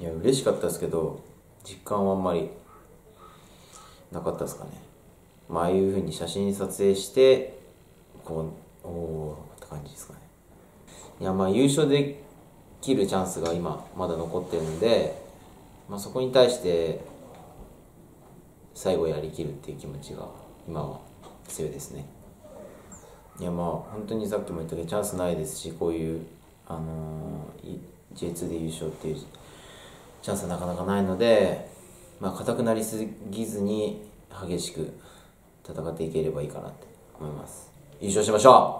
いや嬉しかったですけど実感はあんまりなかったですかね。まあああいうふうに写真撮影してこうおおって感じですかね。いやまあ優勝できるチャンスが今まだ残ってるので、まあ、そこに対して最後やりきるっていう気持ちが今は強いですね。いやまあ本当にさっきも言ったけどチャンスないですしこういうあのー、J2 で優勝っていうチャンスはなかなかないのでまあ硬くなりすぎずに激しく戦っていければいいかなって思います。優勝しましょう。